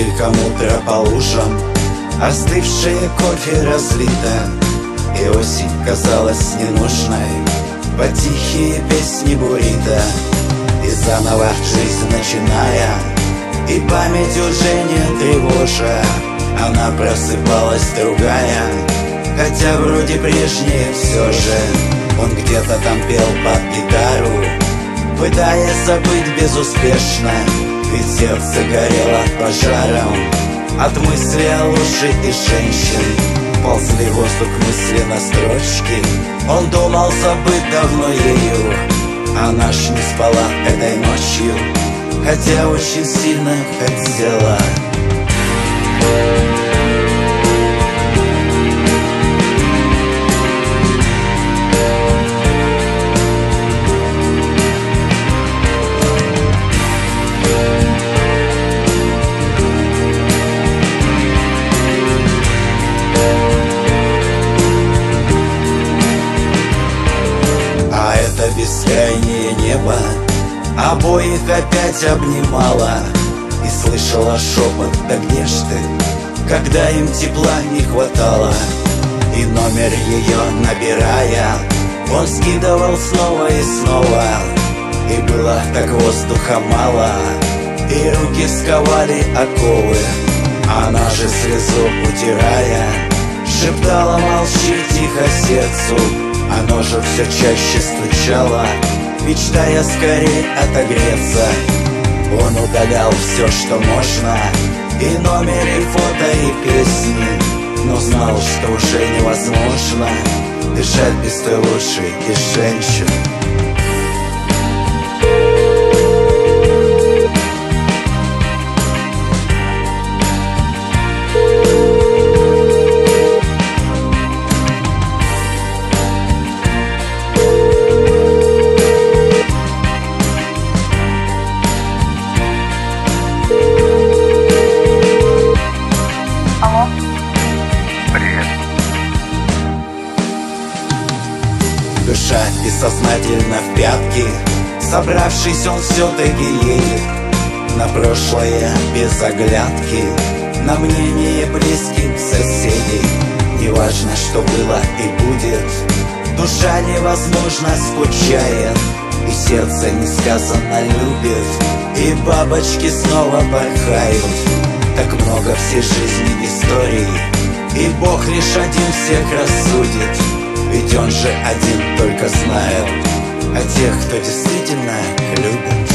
шпилькам утро по лужам Остывшие кофе разлито И осень казалась ненужной. По тихие песни бурита И заново жизнь начиная. И память уже не тревожа Она просыпалась другая. Хотя вроде прежнее все же Он где-то там пел под гитару Пытаясь забыть безуспешно Ведь сердце горело пожаром От мысли о лжи и женщин. Ползли воздух мысли на строчке Он думал забыть давно ее Она ж не спала этой ночью Хотя очень сильно хотела бескрайнее небо Обоих опять обнимала И слышала шепот, да где ж ты? Когда им тепла не хватало И номер ее набирая Он скидывал снова и снова И было так воздуха мало И руки сковали оковы Она же слезу утирая Шептала молчи тихо сердцу оно же все чаще стучало Мечтая скорее отогреться. Он удалял все, что можно И номер, и фото, и песни Но знал, что уже невозможно. Дышать без той лучшей из женщин душа бессознательно в пятки. Собравшись, он все-таки едет На прошлое без оглядки. На мнение близких соседей Неважно, что было и будет. Душа невозможно скучает И сердце несказанно любит. И бабочки снова порхают Так много всей жизни историй И Бог лишь один всех рассудит ведь он же один только знает О тех, кто действительно любит